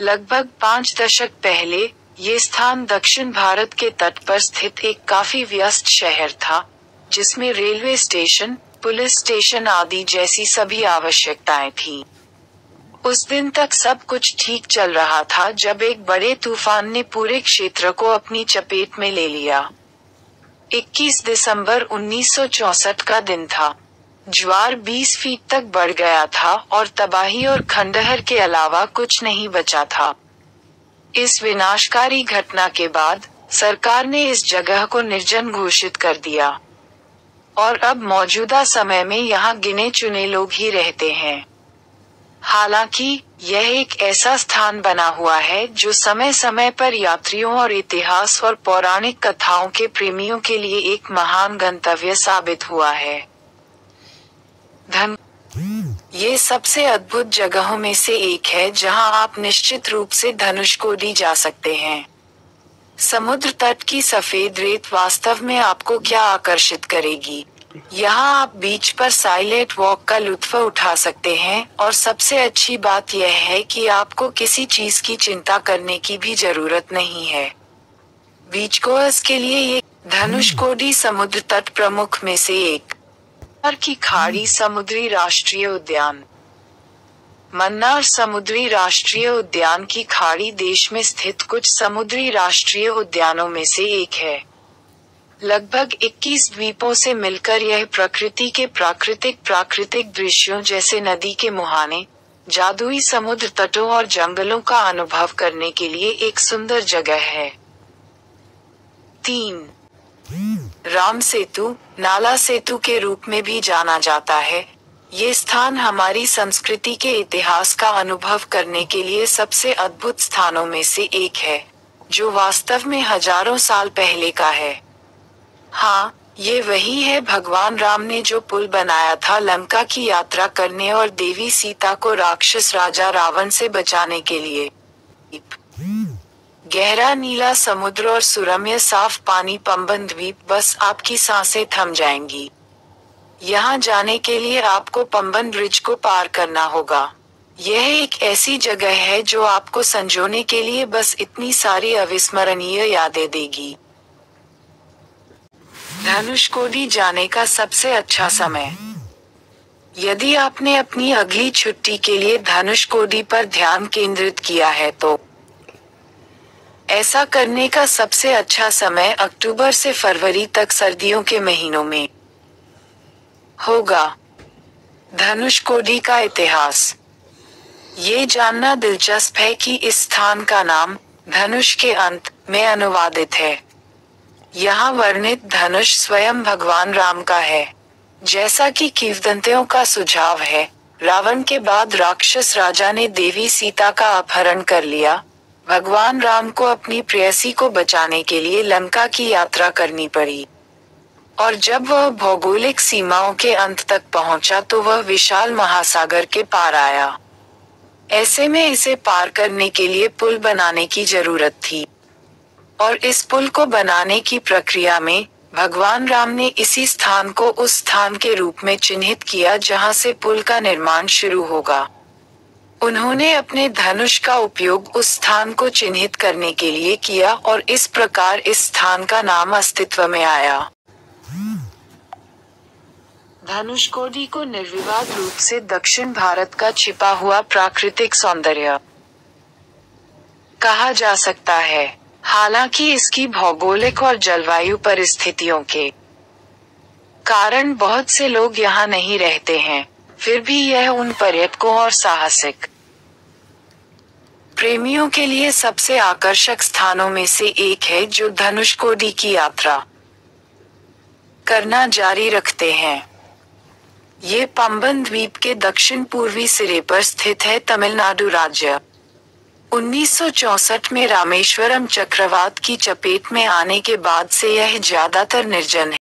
लगभग पाँच दशक पहले, ये स्थान दक्षिण भारत के तट पर स्थित एक काफ़ी व्यस्त शहर था, जिसमें रेलवे स्टेशन, पुलिस स्टेशन आदि जैसी सभी आवश्यकताएँ थी। उस दिन तक सब कुछ ठीक चल रहा था जब एक बड़े तूफ़ान ने पूरे क्षेत्र को अपनी चपेट में ले लिया। 21 दिसंबर 1964 का दिन था। ज्वार 20 फीट तक बढ़ गया था और तबाही और खंडहर के अलावा कुछ नहीं बचा था। इस विनाशकारी घटना के बाद सरकार ने इस जगह को निर्जन घोषित कर दिया। और अब मौजूदा समय में यहाँ गिने चुने लोग ही रहते हैं। हालाँकि, यह एक ऐसा स्थान बना हुआ है जो समय समय पर यात्रियों और इतिहास और पौराणिक कथाओं के प्रेमियों के लिए एक महान गंतव्य साबित हुआ है। धन। ये सबसे अद्भुत जगहों में से एक है जहाँ आप निश्चित रूप से धनुषकोडी जा सकते हैं। समुद्र तट की सफ़ेद रेत वास्तव में आपको क्या आकर्षित करेगी? यहाँ आप बीच पर साइलेंट वॉक का लुत्फ उठा सकते हैं और सबसे अच्छी बात यह है कि आपको किसी चीज़ की चिंता करने की भी ज़रूरत नहीं है। बीच कोर्स के लिए ये धनुष कोडी समुद्र तट प्रमुख में से एक। मन्नार की खाड़ी समुद्री राष्ट्रीय उद्यान। मन्नार समुद्री राष्ट्रीय उद्यान की खाड़ी देश में स्थित कुछ समुद्री राष्ट्रीय उद्यानों में से एक है। लगभग 21 द्वीपों से मिलकर यह प्रकृति के प्राकृतिक प्राकृतिक दृश्यों जैसे नदी के मुहाने जादुई समुद्र तटों और जंगलों का अनुभव करने के लिए एक सुंदर जगह है। तीन राम सेतु, नाला सेतु के रूप में भी जाना जाता है। ये स्थान हमारी संस्कृति के इतिहास का अनुभव करने के लिए सबसे अद्भुत स्थानों में से एक है, जो वास्तव में हज़ारों साल पहले का है। हाँ ये वही है भगवान राम ने जो पुल बनाया था लंका की यात्रा करने और देवी सीता को राक्षस राजा रावण से बचाने के लिए। गहरा नीला समुद्र और सुरम्य साफ़ पानी पंबन द्वीप बस आपकी साँसें थम जाएँगी। यहाँ जाने के लिए आपको पंबन ब्रिज को पार करना होगा। यह एक ऐसी जगह है जो आपको संजोने के लिए बस इतनी सारी अविस्मरणीय यादें देगी। धनुषकोडी जाने का सबसे अच्छा समय। यदि आपने अपनी अगली छुट्टी के लिए धनुषकोडी पर ध्यान केंद्रित किया है तो ऐसा करने का सबसे अच्छा समय अक्टूबर से फरवरी तक सर्दियों के महीनों में होगा। धनुषकोडी का इतिहास। ये जानना दिलचस्प है कि इस स्थान का नाम धनुष के अंत में अनुवादित है। यहाँ वर्णित धनुष स्वयं भगवान राम का है। जैसा कि किवदंतियों का सुझाव है, रावण के बाद राक्षस राजा ने देवी सीता का अपहरण कर लिया। भगवान राम को अपनी प्रेयसी को बचाने के लिए लंका की यात्रा करनी पड़ी। और जब वह भौगोलिक सीमाओं के अंत तक पहुँचा तो वह विशाल महासागर के पार आया। ऐसे में इसे पार करने के लिए पुल बनाने की ज़रूरत थी। और इस पुल को बनाने की प्रक्रिया में भगवान राम ने इसी स्थान को उस स्थान के रूप में चिन्हित किया जहाँ से पुल का निर्माण शुरू होगा। उन्होंने अपने धनुष का उपयोग उस स्थान को चिन्हित करने के लिए किया और इस प्रकार इस स्थान का नाम अस्तित्व में आया। धनुषकोडी को निर्विवाद रूप से दक्षिण भारत का छिपा हुआ प्राकृतिक सौंदर्य कहा जा सकता है। हालाँकि इसकी भौगोलिक और जलवायु परिस्थितियों के कारण बहुत से लोग यहाँ नहीं रहते हैं। फिर भी यह उन पर्यटकों और साहसिक प्रेमियों के लिए सबसे आकर्षक स्थानों में से एक है जो धनुषकोडी की यात्रा करना जारी रखते हैं। ये पंबन द्वीप के दक्षिण पूर्वी सिरे पर स्थित है तमिलनाडु राज्य। 1964 में रामेश्वरम चक्रवात की चपेट में आने के बाद से यह ज़्यादातर निर्जन है